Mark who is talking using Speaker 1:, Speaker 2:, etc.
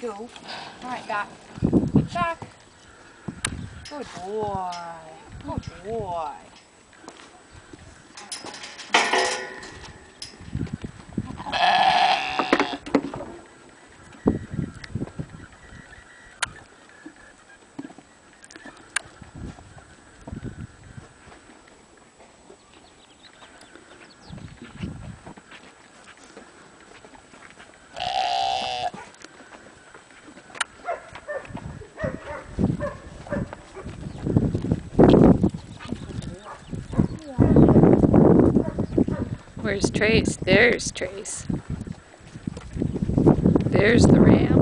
Speaker 1: go. Right, back. Back. Good boy. Good boy.
Speaker 2: Where's Trace? There's Trace. There's the ram.